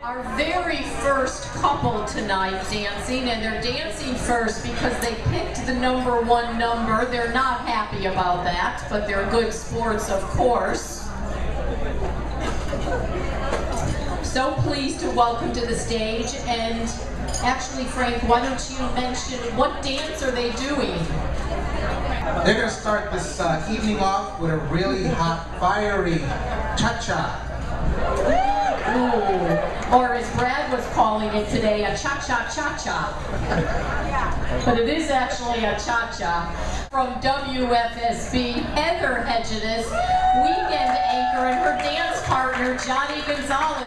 Our very first couple tonight dancing, and they're dancing first because they picked the number one number. They're not happy about that, but they're good sports, of course. So pleased to welcome to the stage, and actually, Frank, why don't you mention what dance are they doing? They're going to start this uh, evening off with a really hot, fiery cha-cha. Ooh or as Brad was calling it today, a cha-cha-cha-cha. But it is actually a cha-cha. From WFSB, Heather Hegedus, weekend anchor, and her dance partner, Johnny Gonzalez.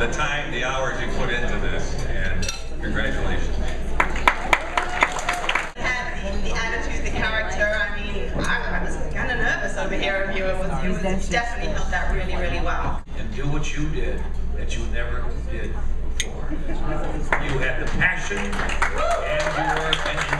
the time, the hours you put into this, and congratulations. had the, attitude, the character. I mean, I, I was kind of nervous over here of you. It was, definitely held that really, really well. and do what you did that you never did before. You had the passion and you were.